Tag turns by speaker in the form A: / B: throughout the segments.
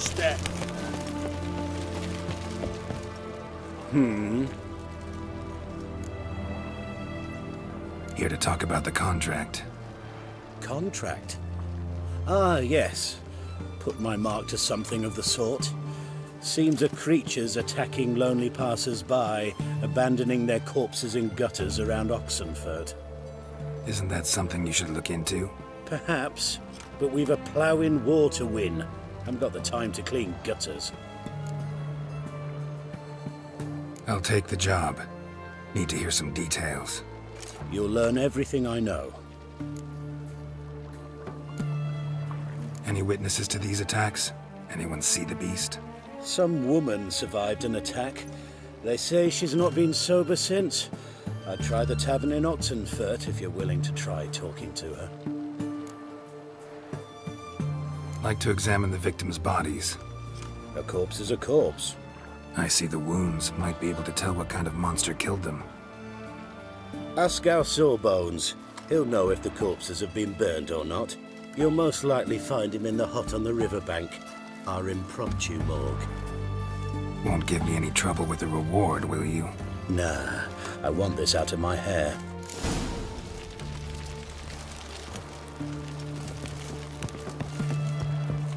A: sister.
B: Hmm. Here to talk about the contract.
A: Contract? Ah, yes. Put my mark to something of the sort. Seems a creature's attacking lonely passers-by, abandoning their corpses in gutters around Oxenfurt.
B: Isn't that something you should look into?
A: Perhaps, but we've a ploughing war to win. I haven't got the time to clean gutters.
B: I'll take the job. Need to hear some details.
A: You'll learn everything I know.
B: Any witnesses to these attacks? Anyone see the beast?
A: Some woman survived an attack. They say she's not been sober since. I'd try the tavern in Oxenfurt if you're willing to try talking to her.
B: I'd like to examine the victims' bodies.
A: A corpse is a corpse.
B: I see the wounds. Might be able to tell what kind of monster killed them.
A: Ask our Sawbones. He'll know if the corpses have been burned or not. You'll most likely find him in the hut on the riverbank. Our impromptu morgue.
B: Won't give me any trouble with the reward, will you?
A: Nah, I want this out of my hair.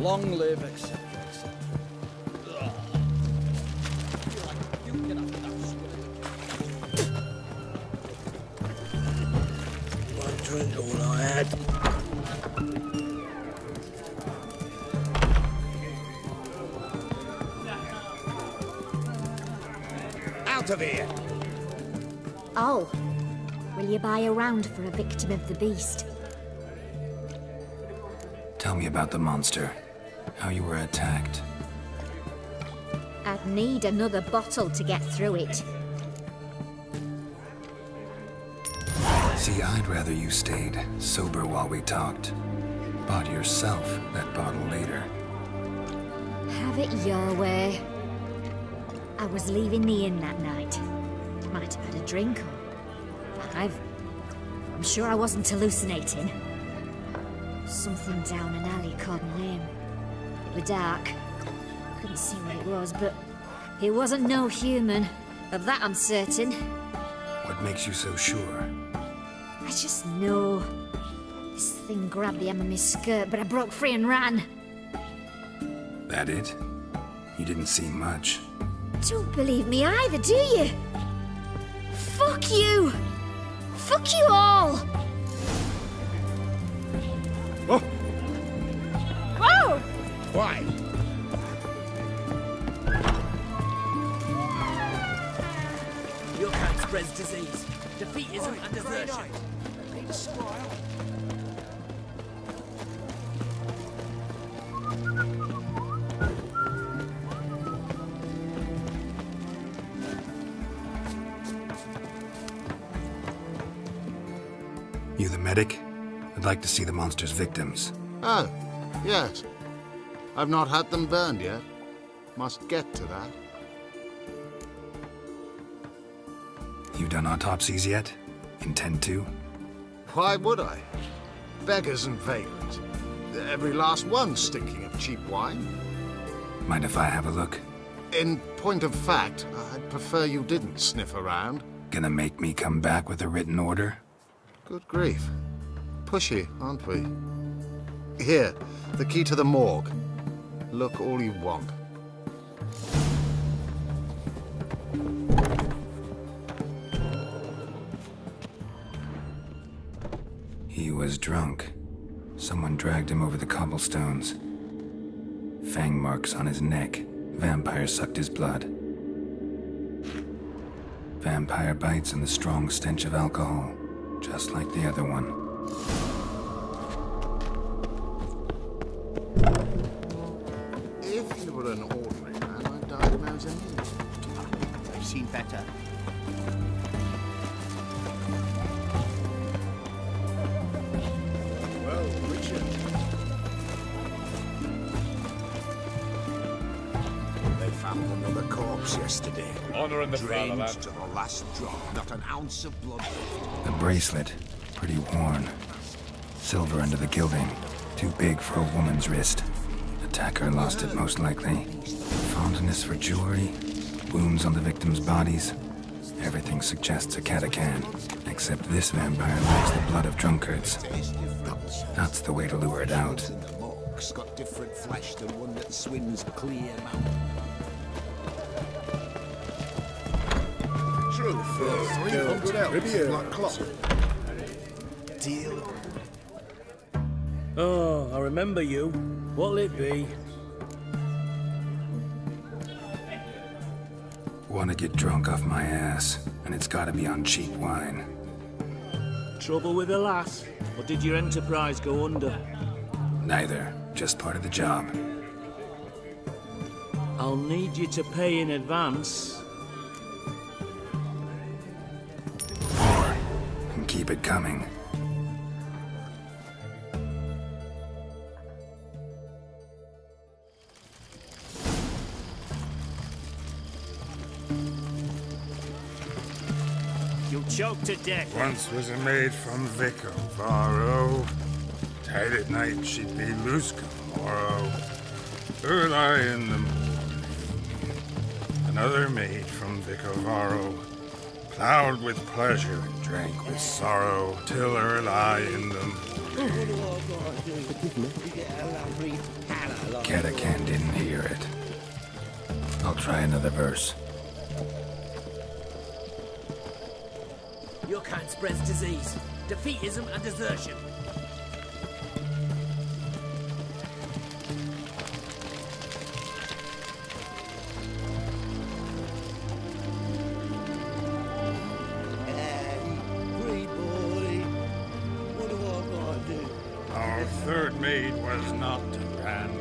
C: Long live, etc., etc.
A: Drink all I had.
D: Out of here!
E: Oh. Will you buy a round for a victim of the beast?
B: Tell me about the monster. How you were attacked.
E: I'd need another bottle to get through it.
B: See, I'd rather you stayed sober while we talked. Bought yourself that bottle later.
E: Have it your way. I was leaving the inn that night. Might have had a drink or five. I'm sure I wasn't hallucinating. Something down an alley called name. Was dark. Couldn't see what it was, but it wasn't no human. Of that I'm certain.
B: What makes you so sure?
E: I just know. This thing grabbed the hem of my skirt, but I broke free and ran.
B: That it? You didn't see much.
E: Don't believe me either, do you? Fuck you! Fuck you all!
D: Oh! Why?
F: Your kind spreads disease. Defeatism and desertion.
B: You the medic? I'd like to see the monster's victims.
G: Oh, yes. I've not had them burned yet. Must get to that.
B: You done autopsies yet? Intend to?
G: Why would I? Beggars and vagrants. Every last one stinking of cheap wine.
B: Mind if I have a look?
G: In point of fact, I'd prefer you didn't sniff around.
B: Gonna make me come back with a written order?
G: Good grief. Pushy, aren't we? Here, the key to the morgue. Look all you want.
B: He was drunk. Someone dragged him over the cobblestones. Fang marks on his neck. Vampire sucked his blood. Vampire bites and the strong stench of alcohol, just like the other one.
G: If you were an ordinary man, I'd diagnose him.
F: I've seen better.
D: Well, Richard. They found another corpse yesterday.
H: Honor in the
D: Drained
H: fatherland.
D: to the last drop. Not an ounce of blood left.
B: A bracelet, pretty worn. Silver under the gilding, too big for a woman's wrist. Attacker lost it most likely. Fondness for jewelry, wounds on the victims' bodies. Everything suggests a Katakan. Except this vampire likes the blood of drunkards. That's the way to lure it out.
D: Got different flesh than one that swims clear.
F: Oh, I remember you. What'll it be?
B: Want to get drunk off my ass, and it's gotta be on cheap wine.
F: Trouble with the lass? Or did your enterprise go under?
B: Neither, just part of the job.
F: I'll need you to pay in advance.
B: More, and keep it coming.
F: You'll choke to death.
H: Once was a maid from Vico, Varro. Tight at night she'd be loose tomorrow. Early in the morning. Another maid from Vicovaro. Plowed with pleasure and drank with sorrow till early in the morning.
B: Katakan didn't hear it. I'll try another verse.
F: Your kind spreads disease, defeatism, and desertion. Hey, great boy. What do I do?
H: Our third mate was not to brand.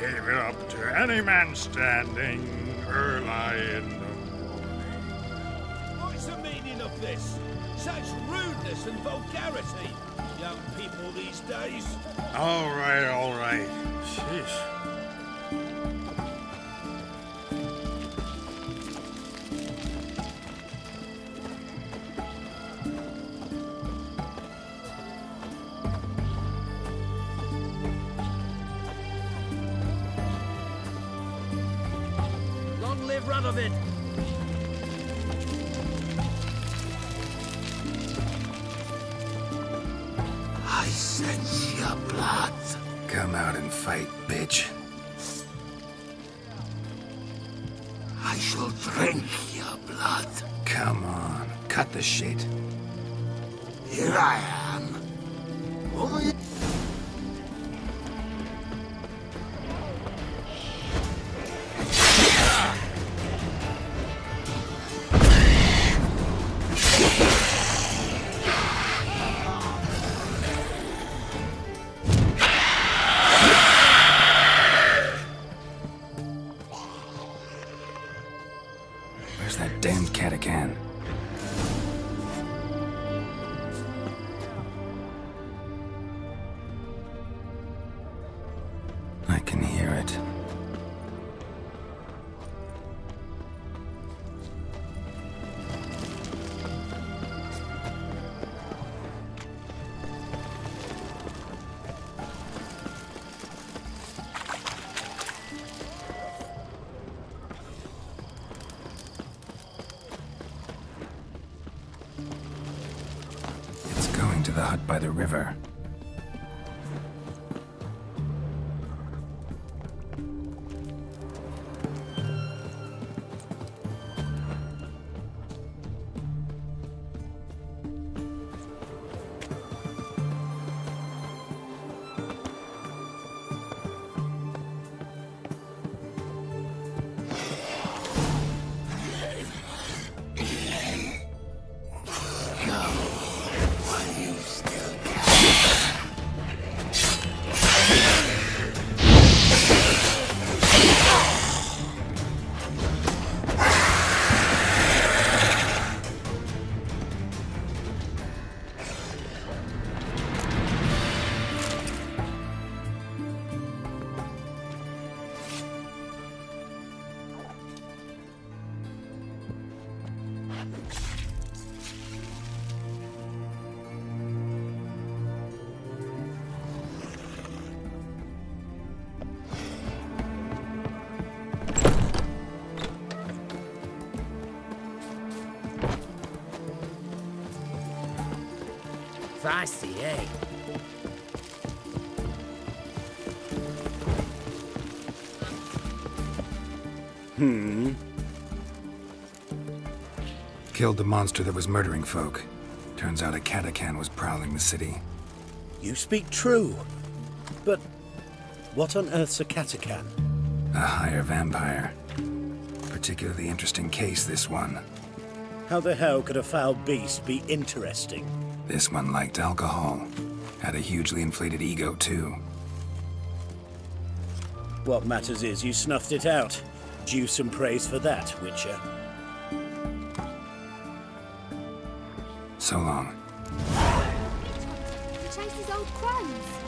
H: Gave it up to any man standing early in the morning.
C: What's the meaning of this? Such rudeness and vulgarity. Young people these days.
H: All right, all right. Sheesh.
D: Sense your blood.
B: Come out and fight, bitch.
D: I shall drink your blood.
B: Come on, cut the shit.
D: Here I am.
B: To the hut by the river.
F: Spicy, eh? Hmm.
B: Killed the monster that was murdering folk. Turns out a katakan was prowling the city.
A: You speak true. But what on earth's a katakan?
B: A higher vampire. Particularly interesting case, this one.
A: How the hell could a foul beast be interesting?
B: This one liked alcohol. Had a hugely inflated ego, too.
A: What matters is you snuffed it out. Due some praise for that, Witcher.
B: So long.
I: He chases old crows.